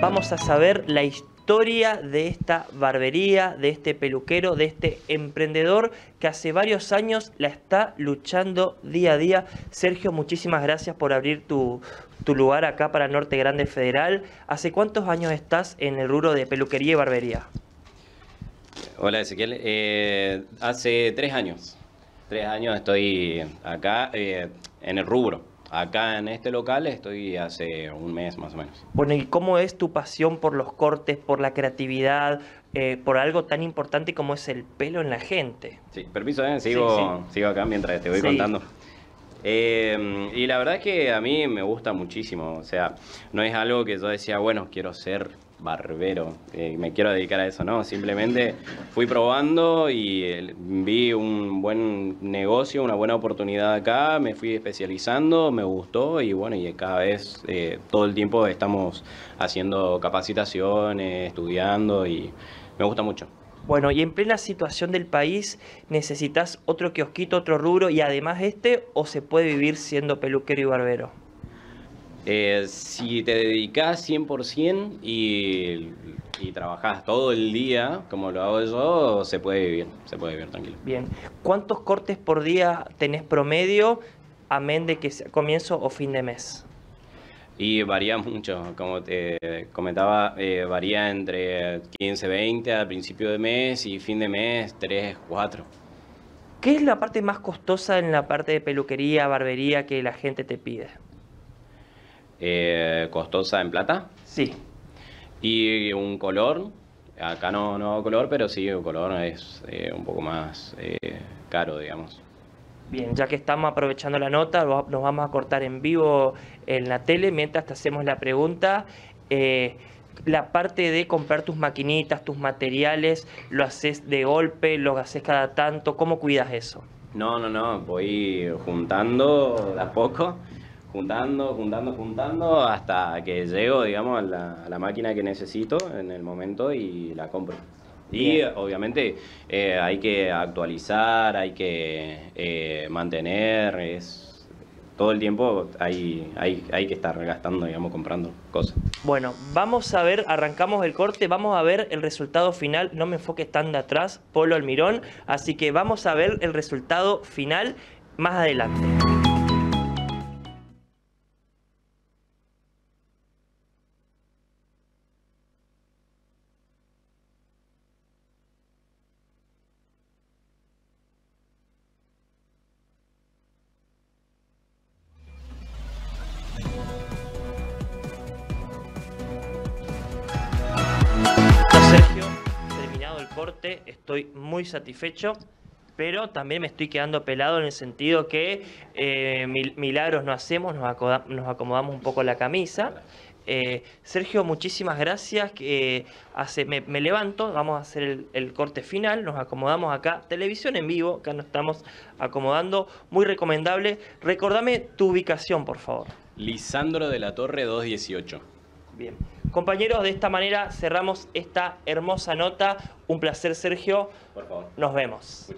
vamos a saber la historia de esta barbería, de este peluquero, de este emprendedor que hace varios años la está luchando día a día. Sergio, muchísimas gracias por abrir tu, tu lugar acá para Norte Grande Federal. ¿Hace cuántos años estás en el rubro de peluquería y barbería? Hola Ezequiel, eh, hace tres años, tres años estoy acá eh, en el rubro. Acá en este local estoy hace un mes más o menos. Bueno, ¿y cómo es tu pasión por los cortes, por la creatividad, eh, por algo tan importante como es el pelo en la gente? Sí, permiso, sigo, sigo acá mientras te voy contando. y la verdad es que a mí me gusta muchísimo, o sea, no es algo que yo decía, bueno, quiero ser barbero, eh, me quiero dedicar a eso, no, simplemente fui probando y eh, vi un buen negocio, una buena oportunidad acá, me fui especializando, me gustó y bueno, y cada vez, eh, todo el tiempo estamos haciendo capacitaciones, estudiando y me gusta mucho. Bueno, y en plena situación del país, ¿necesitas otro kiosquito, otro rubro y además este o se puede vivir siendo peluquero y barbero? Eh, si te dedicas 100% y, y trabajás todo el día, como lo hago yo, se puede vivir, se puede vivir tranquilo. Bien, ¿cuántos cortes por día tenés promedio, amén de que sea comienzo o fin de mes? Y varía mucho, como te comentaba, eh, varía entre 15, 20 al principio de mes y fin de mes 3, 4. ¿Qué es la parte más costosa en la parte de peluquería, barbería que la gente te pide? Eh, costosa en plata. Sí. Y un color, acá no, no hago color, pero sí, un color es eh, un poco más eh, caro, digamos. Bien, ya que estamos aprovechando la nota, nos vamos a cortar en vivo en la tele mientras te hacemos la pregunta. la parte de comprar tus maquinitas, tus materiales, ¿lo haces de golpe? ¿Lo haces cada tanto? ¿Cómo cuidas eso? No, no, no, voy juntando de a poco juntando, juntando, juntando hasta que llego, digamos, a la, máquina que necesito en el momento y la compro. Y obviamente eh, hay que actualizar, hay que eh, mantener, es todo el tiempo hay, hay, hay que estar gastando, digamos, comprando cosas. Bueno, vamos a ver, arrancamos el corte, vamos a ver el resultado final, no me enfoques tan de atrás, Polo Almirón, así que vamos a ver el resultado final más adelante. Estoy muy satisfecho, pero también me estoy quedando pelado en el sentido que eh, milagros no hacemos, nos, acomodamos un poco la camisa. Eh, Sergio, muchísimas gracias. Que hace, me, levanto, vamos a hacer el, corte final, nos acomodamos acá. Televisión en vivo, acá nos estamos acomodando. Muy recomendable. Recordame tu ubicación, por favor. Lisandro de la Torre 218. Bien. Compañeros, de esta manera cerramos esta hermosa nota. Un placer, Sergio. Por favor. Nos vemos.